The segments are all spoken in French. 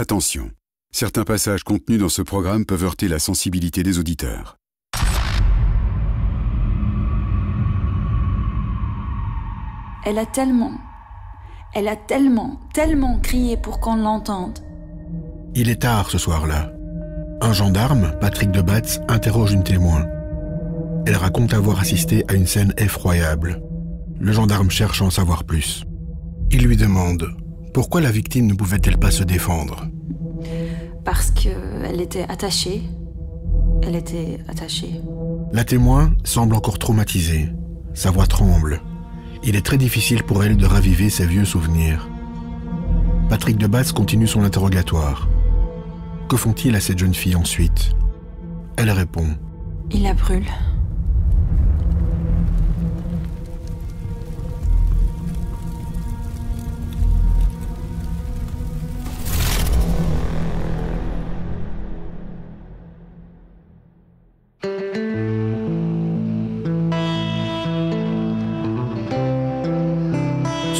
Attention, certains passages contenus dans ce programme peuvent heurter la sensibilité des auditeurs. Elle a tellement, elle a tellement, tellement crié pour qu'on l'entende. Il est tard ce soir-là. Un gendarme, Patrick de Batz, interroge une témoin. Elle raconte avoir assisté à une scène effroyable. Le gendarme cherche à en savoir plus. Il lui demande pourquoi la victime ne pouvait-elle pas se défendre Parce qu'elle était attachée. Elle était attachée. La témoin semble encore traumatisée. Sa voix tremble. Il est très difficile pour elle de raviver ses vieux souvenirs. Patrick de Batz continue son interrogatoire. Que font-ils à cette jeune fille ensuite? Elle répond. Il la brûle.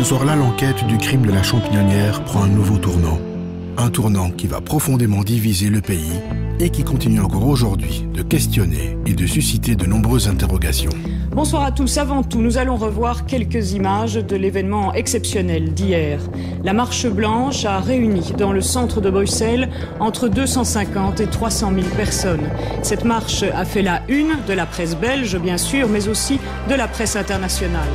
Soir-là, l'enquête du crime de la champignonnière prend un nouveau tournant. Un tournant qui va profondément diviser le pays et qui continue encore aujourd'hui de questionner et de susciter de nombreuses interrogations. Bonsoir à tous. Avant tout, nous allons revoir quelques images de l'événement exceptionnel d'hier. La marche blanche a réuni dans le centre de Bruxelles entre 250 et 300 000 personnes. Cette marche a fait la une de la presse belge, bien sûr, mais aussi de la presse internationale.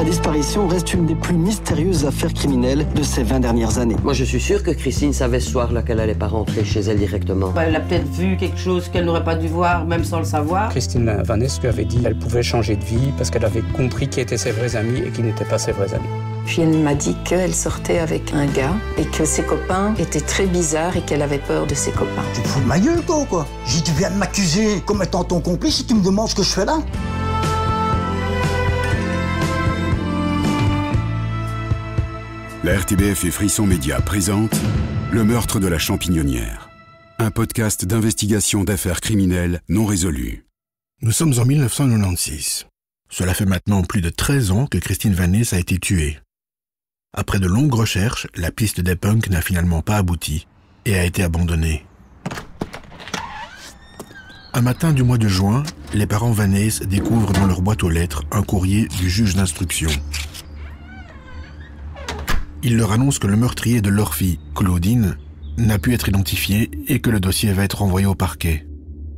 Sa disparition reste une des plus mystérieuses affaires criminelles de ces 20 dernières années. Moi, je suis sûr que Christine savait ce soir-là qu'elle allait pas rentrer chez elle directement. Elle a peut-être vu quelque chose qu'elle n'aurait pas dû voir, même sans le savoir. Christine Vanessa lui avait dit qu'elle pouvait changer de vie parce qu'elle avait compris qui étaient ses vrais amis et qui n'étaient pas ses vrais amis. Puis elle m'a dit qu'elle sortait avec un gars et que ses copains étaient très bizarres et qu'elle avait peur de ses copains. Tu te fous de ma gueule, toi, quoi? J'ai dit, tu viens de m'accuser comme étant ton complice et tu me demandes ce que je fais là La RTBF et Frisson Média présentent Le meurtre de la champignonnière, un podcast d'investigation d'affaires criminelles non résolues. Nous sommes en 1996. Cela fait maintenant plus de 13 ans que Christine Vanessa a été tuée. Après de longues recherches, la piste des punks n'a finalement pas abouti et a été abandonnée. Un matin du mois de juin, les parents Vanessa découvrent dans leur boîte aux lettres un courrier du juge d'instruction. Il leur annonce que le meurtrier de leur fille, Claudine, n'a pu être identifié et que le dossier va être envoyé au parquet.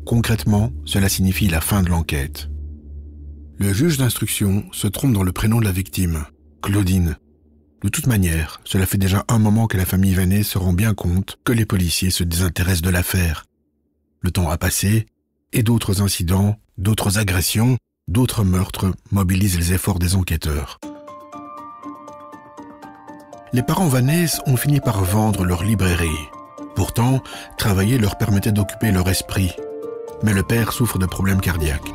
Concrètement, cela signifie la fin de l'enquête. Le juge d'instruction se trompe dans le prénom de la victime, Claudine. De toute manière, cela fait déjà un moment que la famille Vanet se rend bien compte que les policiers se désintéressent de l'affaire. Le temps a passé et d'autres incidents, d'autres agressions, d'autres meurtres mobilisent les efforts des enquêteurs. Les parents Vanessa ont fini par vendre leur librairie. Pourtant, travailler leur permettait d'occuper leur esprit. Mais le père souffre de problèmes cardiaques.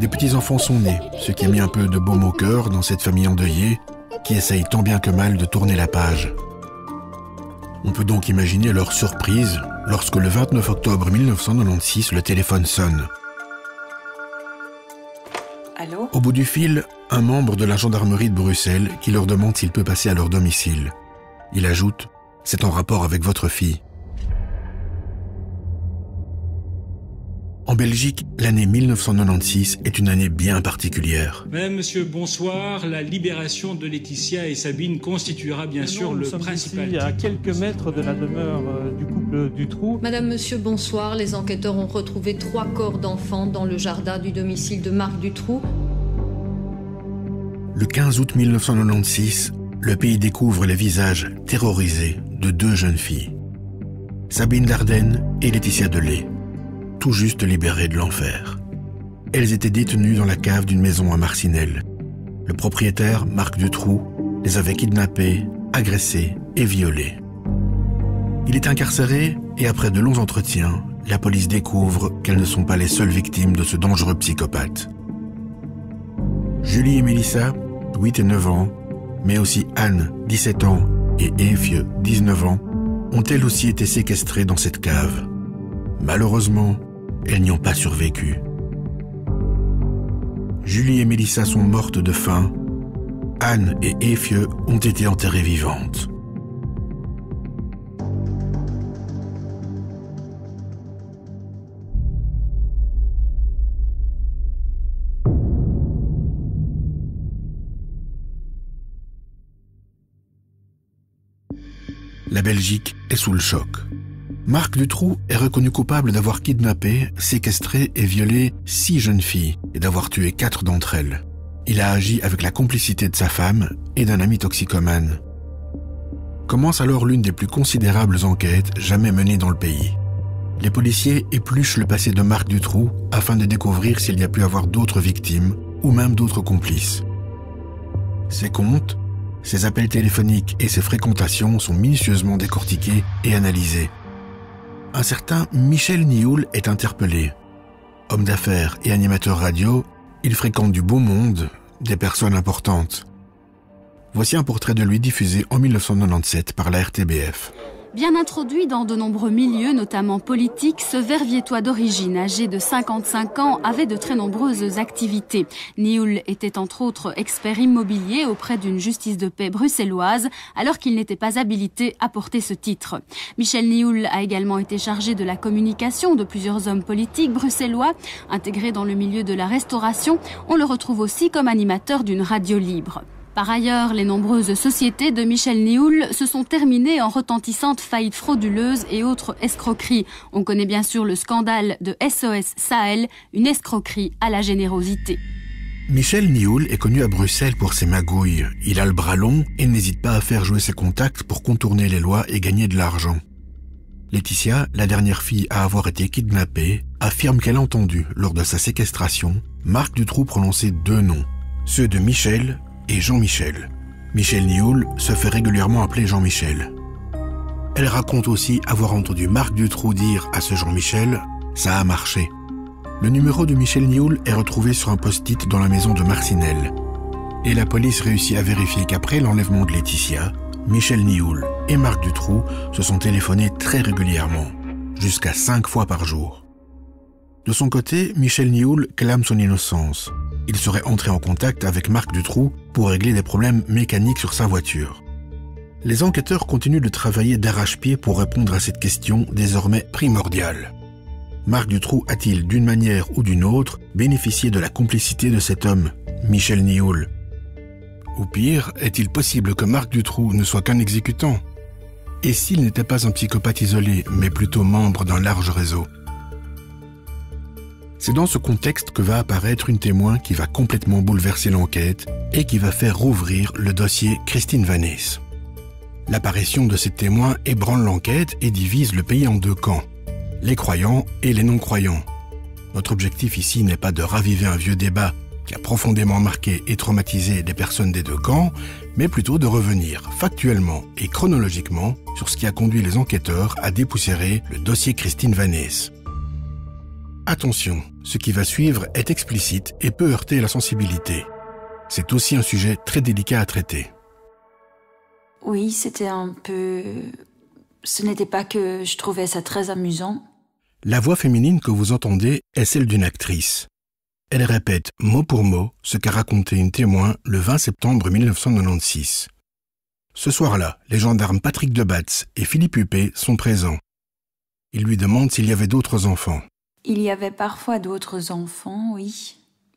Des petits-enfants sont nés, ce qui a mis un peu de baume au cœur dans cette famille endeuillée qui essaye tant bien que mal de tourner la page. On peut donc imaginer leur surprise lorsque le 29 octobre 1996, le téléphone sonne. Au bout du fil, un membre de la gendarmerie de Bruxelles qui leur demande s'il peut passer à leur domicile. Il ajoute C'est en rapport avec votre fille. En Belgique, l'année 1996 est une année bien particulière. Madame, Monsieur, bonsoir. La libération de Laetitia et Sabine constituera bien sûr le principal. Ici, à quelques mètres de la demeure euh, du couple du Trou. Madame, Monsieur, bonsoir. Les enquêteurs ont retrouvé trois corps d'enfants dans le jardin du domicile de Marc Dutroux. Le 15 août 1996, le pays découvre les visages terrorisés de deux jeunes filles. Sabine Dardenne et Laetitia Delay, tout juste libérées de l'enfer. Elles étaient détenues dans la cave d'une maison à Marcinelle. Le propriétaire, Marc Dutroux, les avait kidnappées, agressées et violées. Il est incarcéré et après de longs entretiens, la police découvre qu'elles ne sont pas les seules victimes de ce dangereux psychopathe. Julie et Mélissa, 8 et 9 ans, mais aussi Anne, 17 ans, et Effie, 19 ans, ont elles aussi été séquestrées dans cette cave. Malheureusement, elles n'y ont pas survécu. Julie et Mélissa sont mortes de faim. Anne et Efieux ont été enterrées vivantes. La Belgique est sous le choc. Marc Dutroux est reconnu coupable d'avoir kidnappé, séquestré et violé six jeunes filles et d'avoir tué quatre d'entre elles. Il a agi avec la complicité de sa femme et d'un ami toxicomane. Commence alors l'une des plus considérables enquêtes jamais menées dans le pays. Les policiers épluchent le passé de Marc Dutroux afin de découvrir s'il y a pu avoir d'autres victimes ou même d'autres complices. Ses comptes, ses appels téléphoniques et ses fréquentations sont minutieusement décortiqués et analysés. Un certain Michel Nioul est interpellé. Homme d'affaires et animateur radio, il fréquente du beau monde, des personnes importantes. Voici un portrait de lui diffusé en 1997 par la RTBF. Bien introduit dans de nombreux milieux, notamment politiques, ce Verviétois d'origine, âgé de 55 ans, avait de très nombreuses activités. Nioul était entre autres expert immobilier auprès d'une justice de paix bruxelloise, alors qu'il n'était pas habilité à porter ce titre. Michel Nioul a également été chargé de la communication de plusieurs hommes politiques bruxellois. Intégré dans le milieu de la restauration, on le retrouve aussi comme animateur d'une radio libre. Par ailleurs, les nombreuses sociétés de Michel Nioul se sont terminées en retentissantes faillites frauduleuses et autres escroqueries. On connaît bien sûr le scandale de SOS Sahel, une escroquerie à la générosité. Michel Nioul est connu à Bruxelles pour ses magouilles. Il a le bras long et n'hésite pas à faire jouer ses contacts pour contourner les lois et gagner de l'argent. Laetitia, la dernière fille à avoir été kidnappée, affirme qu'elle a entendu, lors de sa séquestration, Marc Dutroux prononcer deux noms, ceux de Michel et Jean-Michel. Michel Nioul se fait régulièrement appeler Jean-Michel. Elle raconte aussi avoir entendu Marc Dutroux dire à ce Jean-Michel « ça a marché ». Le numéro de Michel Nioul est retrouvé sur un post-it dans la maison de Marcinelle. Et la police réussit à vérifier qu'après l'enlèvement de Laetitia, Michel Nioul et Marc Dutroux se sont téléphonés très régulièrement, jusqu'à cinq fois par jour. De son côté, Michel Nioul clame son innocence il serait entré en contact avec Marc Dutroux pour régler des problèmes mécaniques sur sa voiture. Les enquêteurs continuent de travailler d'arrache-pied pour répondre à cette question désormais primordiale. Marc Dutroux a-t-il, d'une manière ou d'une autre, bénéficié de la complicité de cet homme, Michel Nioul? Ou pire, est-il possible que Marc Dutroux ne soit qu'un exécutant? Et s'il n'était pas un psychopathe isolé, mais plutôt membre d'un large réseau? C'est dans ce contexte que va apparaître une témoin qui va complètement bouleverser l'enquête et qui va faire rouvrir le dossier Christine Vanès. L'apparition de cette témoin ébranle l'enquête et divise le pays en deux camps, les croyants et les non-croyants. Notre objectif ici n'est pas de raviver un vieux débat qui a profondément marqué et traumatisé des personnes des deux camps, mais plutôt de revenir factuellement et chronologiquement sur ce qui a conduit les enquêteurs à dépoussiérer le dossier Christine Vanès. Attention, ce qui va suivre est explicite et peut heurter la sensibilité. C'est aussi un sujet très délicat à traiter. Oui, c'était un peu... Ce n'était pas que je trouvais ça très amusant. La voix féminine que vous entendez est celle d'une actrice. Elle répète mot pour mot ce qu'a raconté une témoin le 20 septembre 1996. Ce soir-là, les gendarmes Patrick Debatz et Philippe Huppé sont présents. Ils lui demandent s'il y avait d'autres enfants. Il y avait parfois d'autres enfants, oui.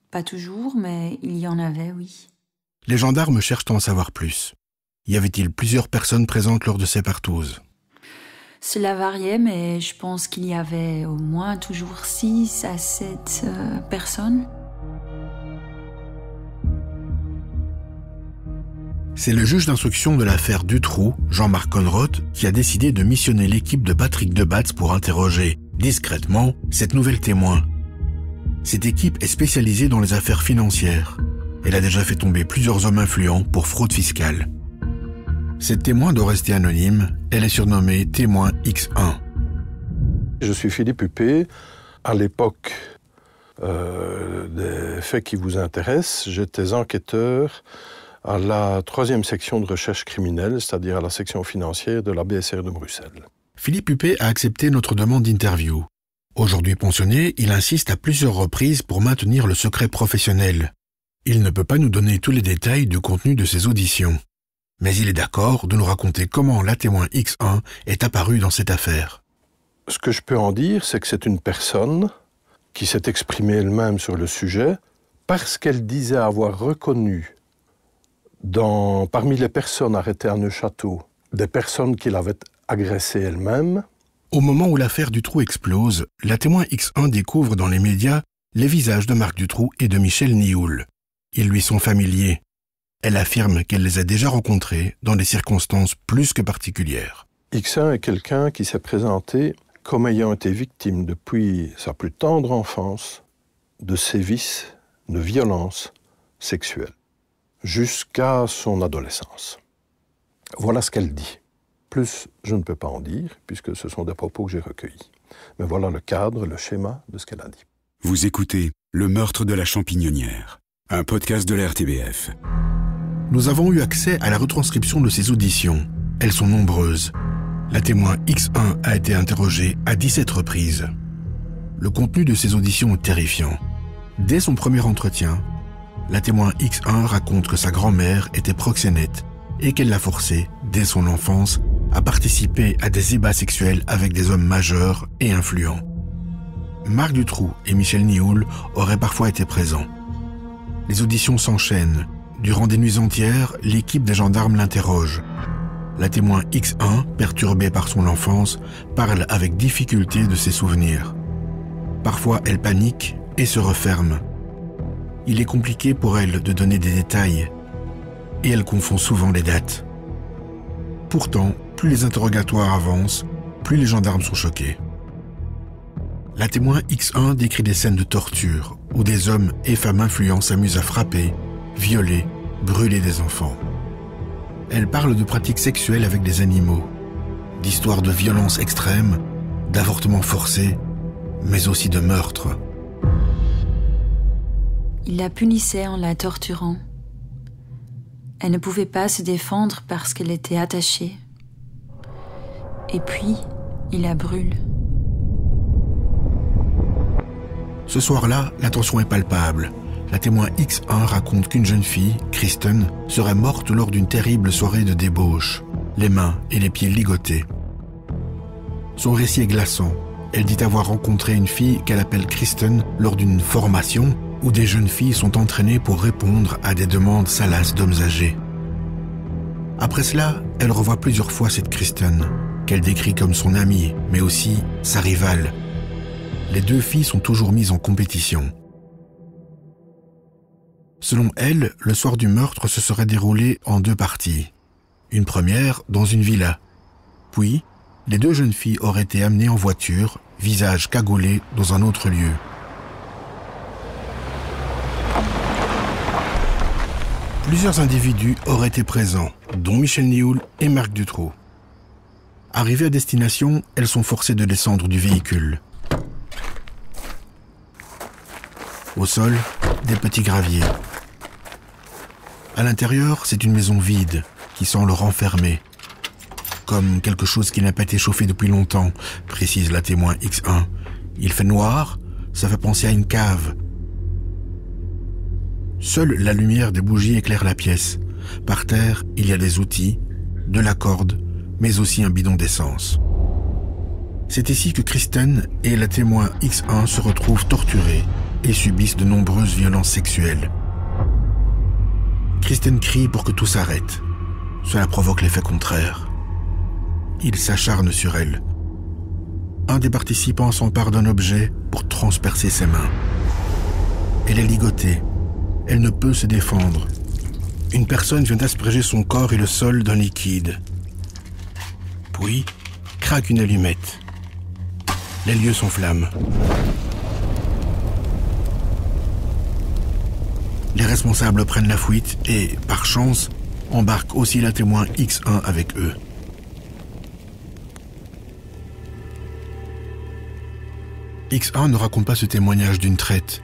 Pas toujours, mais il y en avait, oui. Les gendarmes cherchent à en savoir plus. Y avait-il plusieurs personnes présentes lors de ces partous Cela variait, mais je pense qu'il y avait au moins toujours six à sept euh, personnes. C'est le juge d'instruction de l'affaire Dutroux, Jean-Marc Conroth, qui a décidé de missionner l'équipe de Patrick Debatz pour interroger discrètement cette nouvelle témoin. Cette équipe est spécialisée dans les affaires financières. Elle a déjà fait tomber plusieurs hommes influents pour fraude fiscale. Cette témoin doit rester anonyme. Elle est surnommée témoin X1. Je suis Philippe Huppé. À l'époque euh, des faits qui vous intéressent, j'étais enquêteur à la troisième section de recherche criminelle, c'est-à-dire à la section financière de la BSR de Bruxelles. Philippe Huppé a accepté notre demande d'interview. Aujourd'hui pensionné, il insiste à plusieurs reprises pour maintenir le secret professionnel. Il ne peut pas nous donner tous les détails du contenu de ses auditions, mais il est d'accord de nous raconter comment la témoin X1 est apparue dans cette affaire. Ce que je peux en dire, c'est que c'est une personne qui s'est exprimée elle-même sur le sujet parce qu'elle disait avoir reconnu dans, parmi les personnes arrêtées à Neuchâteau des personnes qui l'avaient agressée elle-même. Au moment où l'affaire Dutroux explose, la témoin X1 découvre dans les médias les visages de Marc Dutroux et de Michel Nioul. Ils lui sont familiers. Elle affirme qu'elle les a déjà rencontrés dans des circonstances plus que particulières. X1 est quelqu'un qui s'est présenté comme ayant été victime depuis sa plus tendre enfance de sévices, de violences sexuelles, jusqu'à son adolescence. Voilà ce qu'elle dit. Plus, je ne peux pas en dire, puisque ce sont des propos que j'ai recueillis. Mais voilà le cadre, le schéma de ce qu'elle a dit. Vous écoutez Le meurtre de la champignonnière, un podcast de la RTBF. Nous avons eu accès à la retranscription de ces auditions. Elles sont nombreuses. La témoin X1 a été interrogée à 17 reprises. Le contenu de ces auditions est terrifiant. Dès son premier entretien, la témoin X1 raconte que sa grand-mère était proxénète et qu'elle l'a forcé, dès son enfance, à participer à des ébats sexuels avec des hommes majeurs et influents. Marc Dutroux et Michel Nioul auraient parfois été présents. Les auditions s'enchaînent. Durant des nuits entières, l'équipe des gendarmes l'interroge. La témoin X1, perturbée par son enfance, parle avec difficulté de ses souvenirs. Parfois, elle panique et se referme. Il est compliqué pour elle de donner des détails, et elle confond souvent les dates. Pourtant, plus les interrogatoires avancent, plus les gendarmes sont choqués. La témoin X1 décrit des scènes de torture où des hommes et femmes influents s'amusent à frapper, violer, brûler des enfants. Elle parle de pratiques sexuelles avec des animaux, d'histoires de violences extrêmes, d'avortements forcés, mais aussi de meurtres. Il la punissait en la torturant. Elle ne pouvait pas se défendre parce qu'elle était attachée. Et puis, il la brûle. Ce soir-là, la tension est palpable. La témoin X1 raconte qu'une jeune fille, Kristen, serait morte lors d'une terrible soirée de débauche, les mains et les pieds ligotés. Son récit est glaçant. Elle dit avoir rencontré une fille qu'elle appelle Kristen lors d'une formation où des jeunes filles sont entraînées pour répondre à des demandes salaces d'hommes âgés. Après cela, elle revoit plusieurs fois cette Kristen, qu'elle décrit comme son amie, mais aussi sa rivale. Les deux filles sont toujours mises en compétition. Selon elle, le soir du meurtre se serait déroulé en deux parties. Une première dans une villa. Puis, les deux jeunes filles auraient été amenées en voiture, visage cagoulé, dans un autre lieu. Plusieurs individus auraient été présents, dont Michel Nioul et Marc Dutroux. Arrivées à destination, elles sont forcées de descendre du véhicule. Au sol, des petits graviers. À l'intérieur, c'est une maison vide qui semble renfermée. Comme quelque chose qui n'a pas été chauffé depuis longtemps, précise la témoin X1. Il fait noir, ça fait penser à une cave, Seule la lumière des bougies éclaire la pièce. Par terre, il y a des outils, de la corde, mais aussi un bidon d'essence. C'est ici que Kristen et la témoin X1 se retrouvent torturés et subissent de nombreuses violences sexuelles. Kristen crie pour que tout s'arrête. Cela provoque l'effet contraire. Il s'acharne sur elle. Un des participants s'empare d'un objet pour transpercer ses mains. Elle est ligotée elle ne peut se défendre. Une personne vient d'asperger son corps et le sol d'un liquide. Puis, craque une allumette. Les lieux s'enflamment. Les responsables prennent la fuite et, par chance, embarquent aussi la témoin X1 avec eux. X1 ne raconte pas ce témoignage d'une traite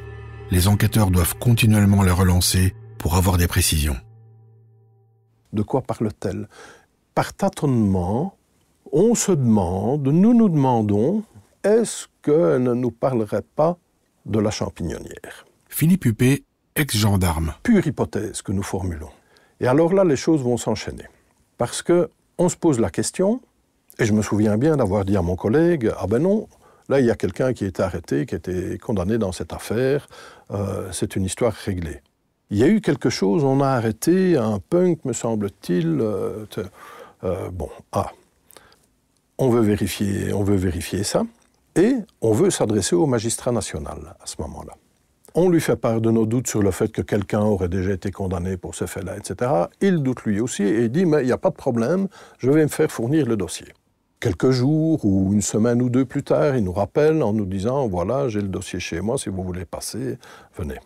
les enquêteurs doivent continuellement le relancer pour avoir des précisions. De quoi parle-t-elle? Par tâtonnement, on se demande, nous nous demandons, est-ce qu'elle ne nous parlerait pas de la champignonnière? Philippe Huppé ex-gendarme. Pure hypothèse que nous formulons. Et alors là, les choses vont s'enchaîner. Parce que on se pose la question, et je me souviens bien d'avoir dit à mon collègue Ah ben non, là, il y a quelqu'un qui a été arrêté, qui a été condamné dans cette affaire, euh, c'est une histoire réglée. Il y a eu quelque chose, on a arrêté un punk, me semble-t-il. Euh, euh, bon, ah, on veut vérifier, on veut vérifier ça, et on veut s'adresser au magistrat national à ce moment-là. On lui fait part de nos doutes sur le fait que quelqu'un aurait déjà été condamné pour ce fait-là, etc. Il doute lui aussi et dit, mais il n'y a pas de problème, je vais me faire fournir le dossier. Quelques jours ou une semaine ou deux plus tard, il nous rappelle en nous disant, voilà, j'ai le dossier chez moi, si vous voulez passer, venez.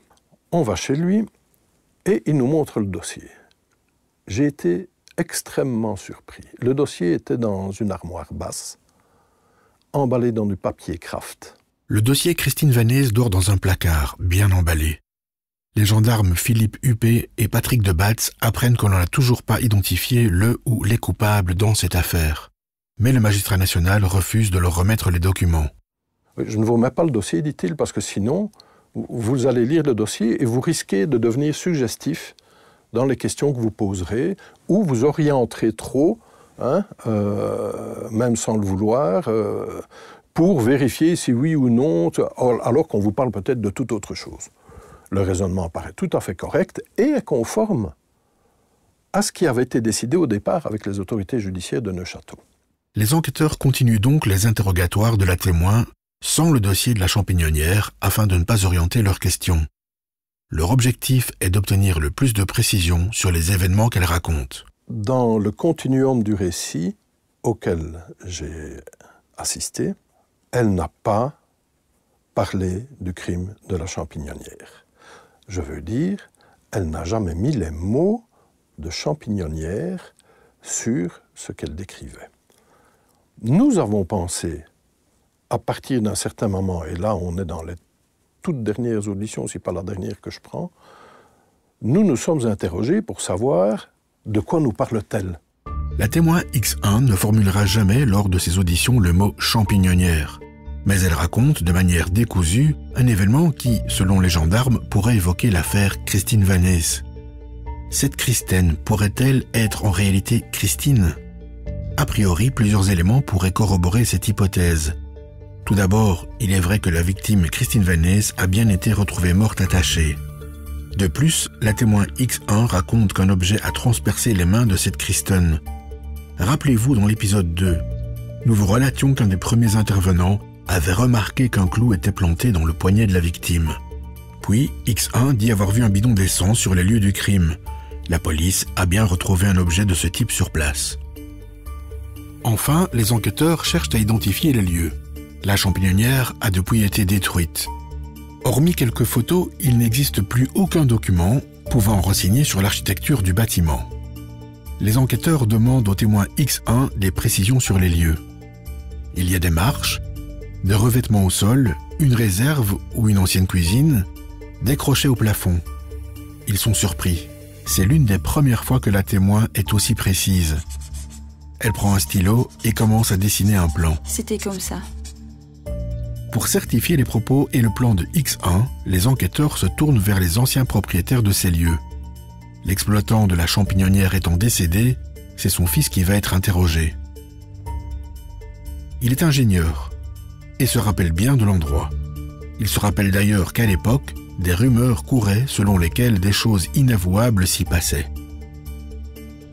On va chez lui et il nous montre le dossier. J'ai été extrêmement surpris. Le dossier était dans une armoire basse, emballé dans du papier craft. Le dossier Christine Vanès dort dans un placard, bien emballé. Les gendarmes Philippe Huppé et Patrick de Batz apprennent qu'on n'a toujours pas identifié le ou les coupables dans cette affaire. Mais le magistrat national refuse de leur remettre les documents. Je ne vous remets pas le dossier, dit-il, parce que sinon, vous allez lire le dossier et vous risquez de devenir suggestif dans les questions que vous poserez, ou vous orienterez trop, hein, euh, même sans le vouloir, euh, pour vérifier si oui ou non, alors qu'on vous parle peut-être de toute autre chose. Le raisonnement paraît tout à fait correct et conforme à ce qui avait été décidé au départ avec les autorités judiciaires de Neuchâteau. Les enquêteurs continuent donc les interrogatoires de la témoin sans le dossier de la champignonnière afin de ne pas orienter leurs questions. Leur objectif est d'obtenir le plus de précision sur les événements qu'elle raconte. Dans le continuum du récit auquel j'ai assisté, elle n'a pas parlé du crime de la champignonnière. Je veux dire, elle n'a jamais mis les mots de champignonnière sur ce qu'elle décrivait. Nous avons pensé, à partir d'un certain moment, et là on est dans les toutes dernières auditions, si pas la dernière que je prends, nous nous sommes interrogés pour savoir de quoi nous parle-t-elle. La témoin X1 ne formulera jamais lors de ses auditions le mot champignonnière mais elle raconte de manière décousue un événement qui, selon les gendarmes, pourrait évoquer l'affaire Christine Vanès. Cette Christine pourrait-elle être en réalité Christine? A priori, plusieurs éléments pourraient corroborer cette hypothèse. Tout d'abord, il est vrai que la victime Christine Vanès a bien été retrouvée morte attachée. De plus, la témoin X1 raconte qu'un objet a transpercé les mains de cette Christine. Rappelez-vous dans l'épisode 2, nous vous relations qu'un des premiers intervenants avait remarqué qu'un clou était planté dans le poignet de la victime. Puis, X1 dit avoir vu un bidon d'essence sur les lieux du crime. La police a bien retrouvé un objet de ce type sur place. Enfin, les enquêteurs cherchent à identifier les lieux. La champignonnière a depuis été détruite. Hormis quelques photos, il n'existe plus aucun document pouvant renseigner sur l'architecture du bâtiment. Les enquêteurs demandent au témoin X1 des précisions sur les lieux. Il y a des marches, des revêtements au sol, une réserve ou une ancienne cuisine, décrochés au plafond. Ils sont surpris. C'est l'une des premières fois que la témoin est aussi précise. Elle prend un stylo et commence à dessiner un plan. C'était comme ça. Pour certifier les propos et le plan de X1, les enquêteurs se tournent vers les anciens propriétaires de ces lieux. L'exploitant de la champignonnière étant décédé, c'est son fils qui va être interrogé. Il est ingénieur et se rappelle bien de l'endroit. Il se rappelle d'ailleurs qu'à l'époque, des rumeurs couraient selon lesquelles des choses inavouables s'y passaient.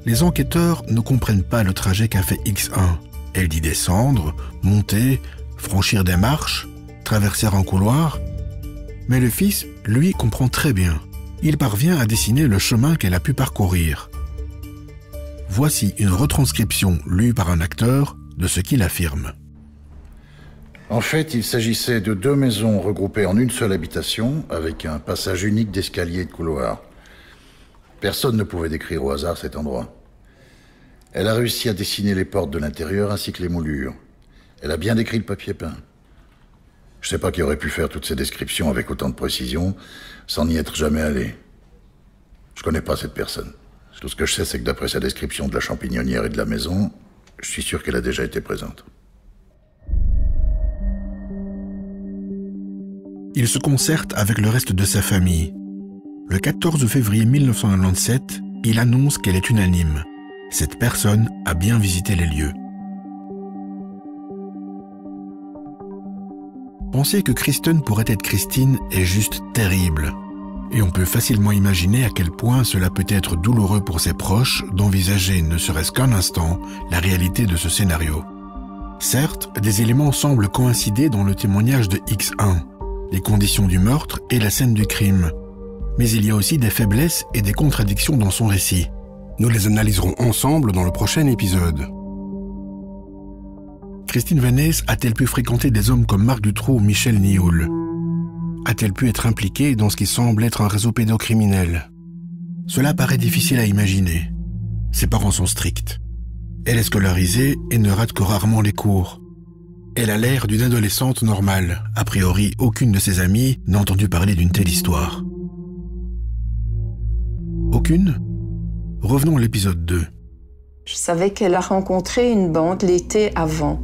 Les enquêteurs ne comprennent pas le trajet qu'a fait X1. Elle dit descendre, monter, franchir des marches, traverser un couloir. Mais le fils, lui, comprend très bien. Il parvient à dessiner le chemin qu'elle a pu parcourir. Voici une retranscription lue par un acteur de ce qu'il affirme. En fait, il s'agissait de deux maisons regroupées en une seule habitation, avec un passage unique d'escalier et de couloir. Personne ne pouvait décrire au hasard cet endroit. Elle a réussi à dessiner les portes de l'intérieur ainsi que les moulures. Elle a bien décrit le papier peint. Je sais pas qui aurait pu faire toutes ces descriptions avec autant de précision sans n'y être jamais allé. Je connais pas cette personne. Tout ce que je sais, c'est que d'après sa description de la champignonnière et de la maison, je suis sûr qu'elle a déjà été présente. Il se concerte avec le reste de sa famille. Le 14 février 1997, il annonce qu'elle est unanime. Cette personne a bien visité les lieux. Penser que Kristen pourrait être Christine est juste terrible. Et on peut facilement imaginer à quel point cela peut être douloureux pour ses proches d'envisager, ne serait-ce qu'un instant, la réalité de ce scénario. Certes, des éléments semblent coïncider dans le témoignage de X1, les conditions du meurtre et la scène du crime. Mais il y a aussi des faiblesses et des contradictions dans son récit. Nous les analyserons ensemble dans le prochain épisode. Christine Vanès a-t-elle pu fréquenter des hommes comme Marc Dutroux ou Michel Nioul? A-t-elle pu être impliquée dans ce qui semble être un réseau pédocriminel? Cela paraît difficile à imaginer. Ses parents sont stricts. Elle est scolarisée et ne rate que rarement les cours. Elle a l'air d'une adolescente normale. A priori, aucune de ses amies n'a entendu parler d'une telle histoire. Aucune? Revenons à l'épisode 2. Je savais qu'elle a rencontré une bande l'été avant.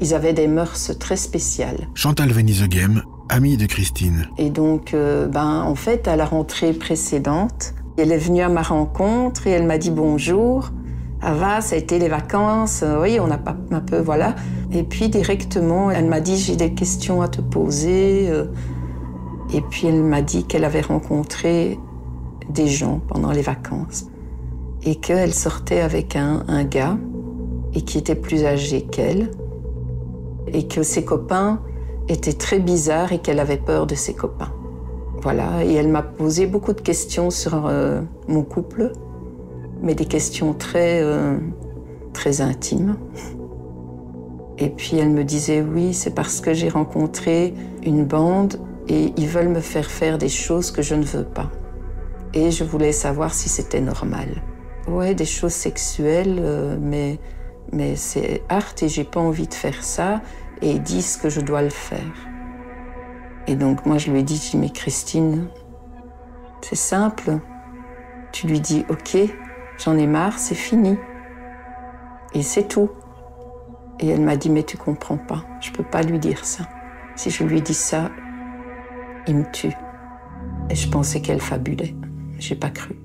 Ils avaient des mœurs très spéciales. Chantal Venizegem, amie de Christine. Et donc, euh, ben, en fait, à la rentrée précédente, elle est venue à ma rencontre et elle m'a dit bonjour. Ava, ça a été les vacances, euh, oui, on a pas un peu, voilà. Et puis directement, elle m'a dit j'ai des questions à te poser. Euh. Et puis elle m'a dit qu'elle avait rencontré des gens pendant les vacances et qu'elle sortait avec un, un gars et qui était plus âgé qu'elle et que ses copains étaient très bizarres et qu'elle avait peur de ses copains. Voilà, et elle m'a posé beaucoup de questions sur euh, mon couple, mais des questions très, euh, très intimes. Et puis elle me disait oui, c'est parce que j'ai rencontré une bande et ils veulent me faire faire des choses que je ne veux pas. Et je voulais savoir si c'était normal. Ouais, des choses sexuelles, euh, mais mais c'est art et j'ai pas envie de faire ça et ils disent que je dois le faire. Et donc moi je lui ai dit, mais Christine, c'est simple. Tu lui dis, ok, j'en ai marre, c'est fini. Et c'est tout. Et elle m'a dit, mais tu comprends pas, je peux pas lui dire ça. Si je lui dis ça, il me tue. Et je pensais qu'elle fabulait. J'ai pas cru.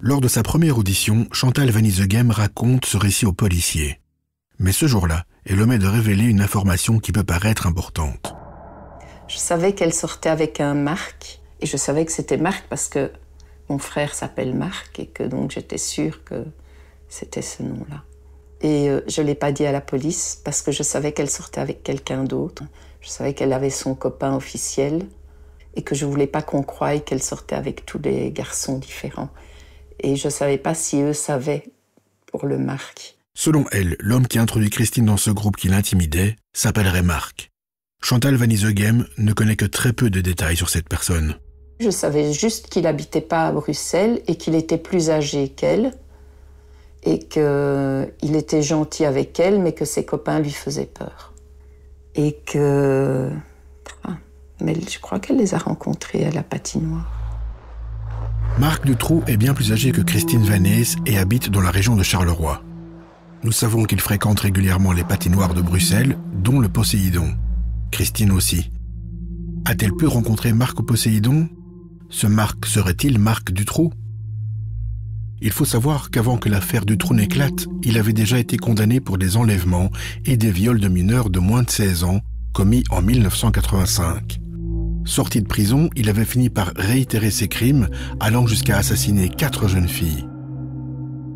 Lors de sa première audition, Chantal Vanizegem raconte ce récit aux policiers. Mais ce jour-là, elle omet de révéler une information qui peut paraître importante. Je savais qu'elle sortait avec un Marc, et je savais que c'était Marc parce que mon frère s'appelle Marc, et que donc j'étais sûre que c'était ce nom-là. Et euh, je ne l'ai pas dit à la police parce que je savais qu'elle sortait avec quelqu'un d'autre. Je savais qu'elle avait son copain officiel et que je voulais pas qu'on croie qu'elle sortait avec tous les garçons différents. Et je savais pas si eux savaient pour le Marc. Selon elle, l'homme qui introduit Christine dans ce groupe qui l'intimidait s'appellerait Marc. Chantal Vanizegem ne connaît que très peu de détails sur cette personne. Je savais juste qu'il habitait pas à Bruxelles et qu'il était plus âgé qu'elle et qu'il était gentil avec elle mais que ses copains lui faisaient peur. Et que... Ah, mais je crois qu'elle les a rencontrés à la patinoire. Marc Dutroux est bien plus âgé que Christine Vanès et habite dans la région de Charleroi. Nous savons qu'il fréquente régulièrement les patinoires de Bruxelles, dont le Poséidon. Christine aussi. A-t-elle pu rencontrer Marc au Poséidon? Ce Marc serait-il Marc Dutroux Il faut savoir qu'avant que l'affaire Dutroux n'éclate, il avait déjà été condamné pour des enlèvements et des viols de mineurs de moins de 16 ans commis en 1985. Sorti de prison, il avait fini par réitérer ses crimes, allant jusqu'à assassiner quatre jeunes filles.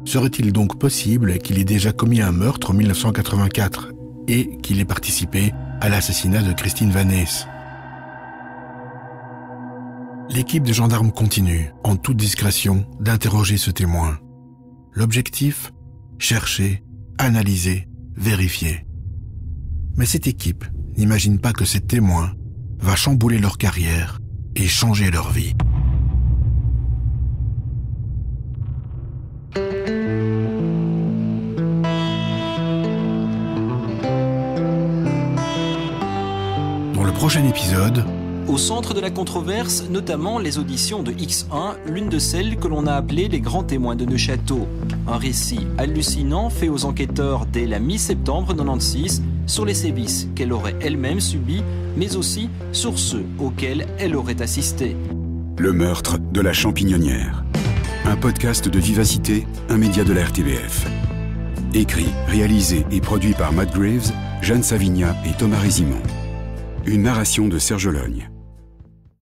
Serait-il donc possible qu'il ait déjà commis un meurtre en 1984 et qu'il ait participé à l'assassinat de Christine Vanès? L'équipe des gendarmes continue, en toute discrétion, d'interroger ce témoin. L'objectif? Chercher, analyser, vérifier. Mais cette équipe n'imagine pas que ces témoins va chambouler leur carrière et changer leur vie. Dans le prochain épisode, au centre de la controverse, notamment les auditions de X1, l'une de celles que l'on a appelées les grands témoins de Neuchâteau. Un récit hallucinant fait aux enquêteurs dès la mi-septembre 96 sur les sévices qu'elle aurait elle-même subis, mais aussi sur ceux auxquels elle aurait assisté. Le meurtre de la champignonnière. Un podcast de Vivacité, un média de la RTBF. Écrit, réalisé et produit par Matt Graves, Jeanne Savigna et Thomas Résimond. Une narration de Serge Logne.